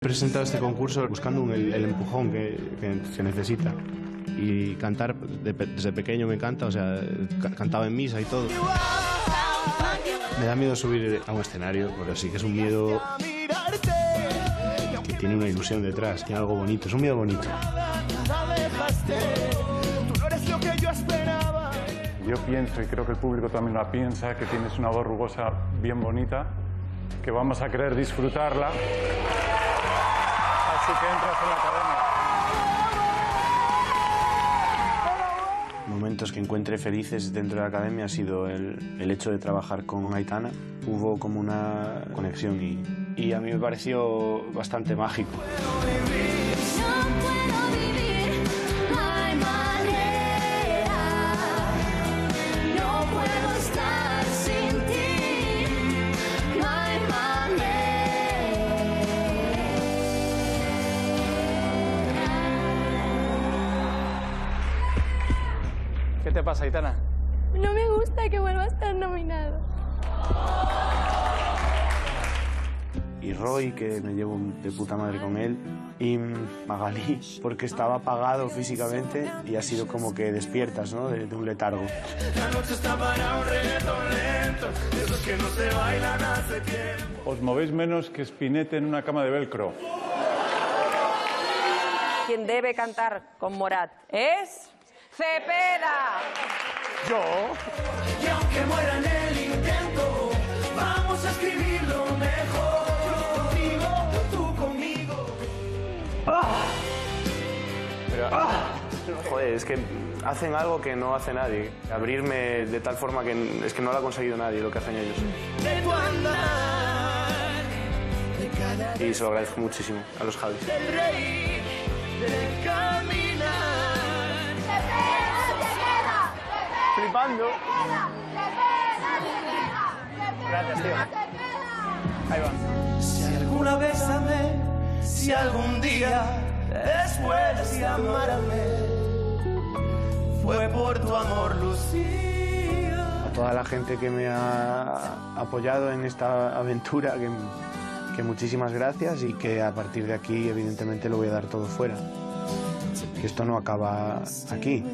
He presentado este concurso buscando un- el, el empujón que, que necesita. Y cantar de desde pequeño me encanta, o sea, ca- cantaba en misa y todo. Me da miedo subir a un escenario, pero sí que es un miedo que tiene una ilusión detrás, tiene algo bonito, es un miedo bonito. Yo pienso, y creo que el público también la piensa, que tienes una voz rugosa bien bonita, que vamos a querer disfrutarla. Que entras en la academia. Momentos que encuentre felices dentro de la academia ha sido el, el hecho de trabajar con Aitana. Hubo como una conexión y, y a mí me pareció bastante mágico. No puedo vivir, no ¿Qué te pasa, Aitana? No me gusta que vuelva a estar nominado. Y Roy, que me llevo de puta madre con él. Y Magalí, porque estaba apagado físicamente y ha sido como que despiertas, ¿no? De, de un letargo. Os movéis menos que Spinette en una cama de velcro. Quien debe cantar con Morat es Cepeda. Yo. Y aunque muera en el intento, vamos a escribirlo mejor. Yo contigo, tú conmigo. Joder, es que hacen algo que no hace nadie. Abrirme de tal forma que es que no lo ha conseguido nadie lo que hacen ellos. De tu andar, de cada Y se lo agradezco muchísimo a los Javis. del reír, del Flipando. Gracias, tío. Ahí va. Si alguna vez amé, si algún día después de amarme, fue por tu amor, Lucía. A toda la gente que me ha apoyado en esta aventura, que, que muchísimas gracias y que a partir de aquí evidentemente lo voy a dar todo fuera. Que esto no acaba aquí.